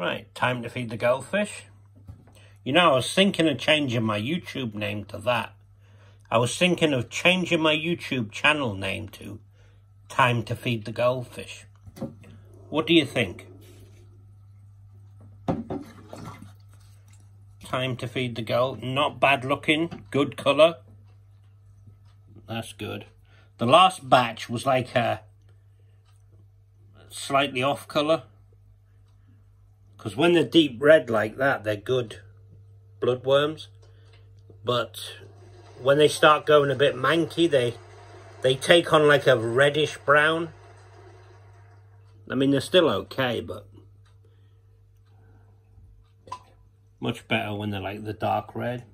Right, time to feed the goldfish. You know, I was thinking of changing my YouTube name to that. I was thinking of changing my YouTube channel name to Time to Feed the Goldfish. What do you think? Time to feed the gold. Not bad looking. Good colour. That's good. The last batch was like a slightly off colour. Because when they're deep red like that, they're good bloodworms. But when they start going a bit manky, they they take on like a reddish brown. I mean, they're still okay, but much better when they're like the dark red.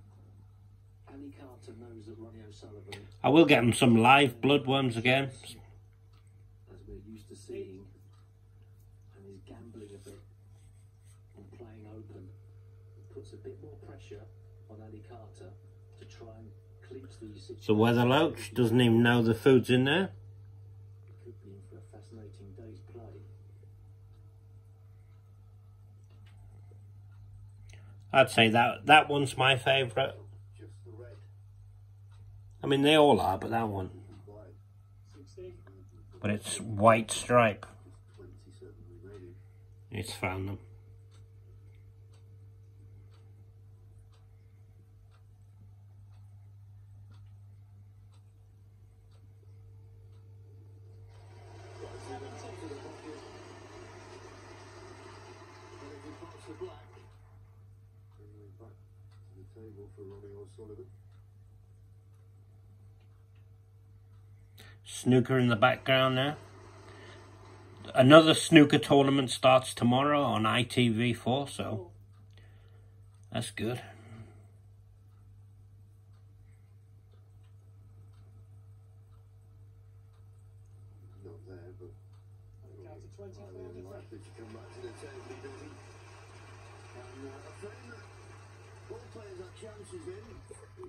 I will get them some live bloodworms again. As we're used to seeing, and he's gambling a bit and playing open. Puts a bit more pressure on Ali Carter to try and clinch these situations. The weather loach doesn't even know the food's in there. Could be in for a fascinating day's play. I'd say that that one's my favourite. Just the red. I mean, they all are, but that one. But it's white stripe. 20 certainly remaining. It's found them. Snooker in the background there. Another snooker tournament starts tomorrow on ITV4, so that's good. but I don't Count to 20 for likely to come back to the table, do we? And uh, I find that all players have chances in.